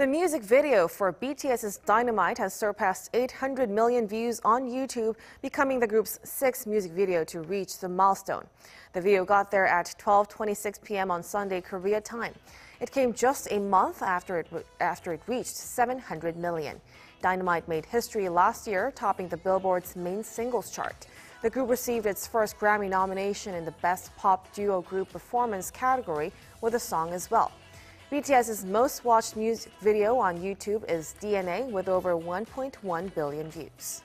The music video for BTS's Dynamite has surpassed 800 million views on YouTube, becoming the group's sixth music video to reach the milestone. The video got there at 12:26 p.m. on Sunday Korea time. It came just a month after it after it reached 700 million. Dynamite made history last year, topping the Billboard's main singles chart. The group received its first Grammy nomination in the Best Pop Duo Group Performance category with the song as well. BTS's most watched music video on YouTube is DNA with over 1.1 billion views.